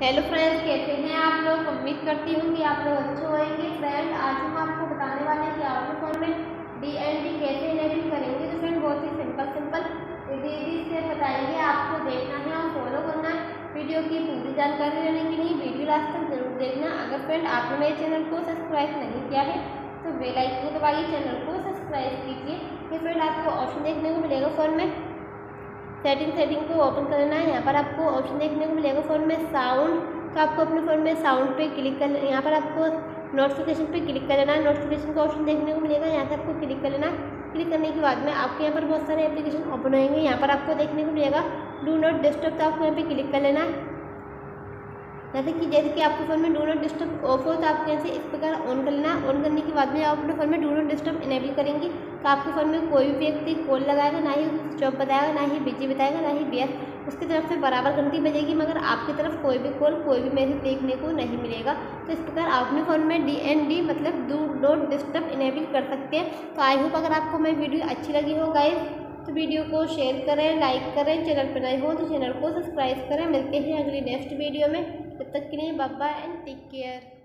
Hello friends कैसे हैं आप लोग? उम्मीद करती हूँ कि आप लोग अच्छे होंगे। फ्रेंड आज हम आपको बताने वाले हैं कि आप लोग फ़ोन में डी एन डी कैसे इनेबल करेंगे। तो फ्रेंड बहुत ही सिंपल सिंपल दीदी से बताएँगे। आपको देखना है और फॉलो करना है। वीडियो की पूरी जानकारी लेने के लिए वीडियो लास्ट तक ज़रूर देखना। अगर फ्रेंड आपने मेरे चैनल को सब्सक्राइब नहीं किया है तो बेल आइकन दबाइए। चैनल को सब्सक्राइब कीजिए। ये फ्रेंड आपको ऑप्शन देखने को मिलेगा फ़ोन में सेटिंग सेटिंग को ओपन करना है। यहाँ पर आपको ऑप्शन देखने को मिलेगा फ़ोन में साउंड तो आपको अपने फ़ोन में साउंड पे क्लिक कर यहाँ पर आपको नोटिफिकेशन पे क्लिक कर लेना। है नोटिफिकेशन का ऑप्शन देखने को मिलेगा। यहाँ से आपको क्लिक कर लेना। क्लिक करने के बाद में आपके यहाँ पर बहुत सारे एप्लीकेशन ओपन होंगे। यहाँ पर आपको देखने को मिलेगा डू नॉट डिस्टर्ब तो आपको यहाँ पर क्लिक कर लेना। है जैसे कि जैसे कि आपके फ़ोन में डू नॉट डिस्टर्ब ऑफ़ हो तो आपको यहाँ से इस प्रकार ऑन कर लेना। ऑन करने के बाद में आप अपने फ़ोन में डू नॉट डिस्टर्ब इनेबल करेंगे। तो आपके फ़ोन में कोई भी व्यक्ति कॉल लगाएगा, ना ही स्टॉप बताएगा, ना ही बिज़ी बताएगा, ना ही व्यस्त उसकी तरफ़ से बराबर घंटी बजेगी, मगर आपकी तरफ़ कोई भी कॉल, कोई भी मैसेज देखने को नहीं मिलेगा। तो इस प्रकार आप अपने फ़ोन में डी एन डी मतलब डू नॉट डिस्टर्ब इनेबल कर सकते हैं। तो आई होप अगर आपको मेरी वीडियो अच्छी लगी हो गाइज़ तो वीडियो को शेयर करें, लाइक करें, चैनल पर नए हो तो चैनल को सब्सक्राइब करें। मिलते हैं अगली नेक्स्ट वीडियो में। तब तक के लिए बाबा एंड टेक केयर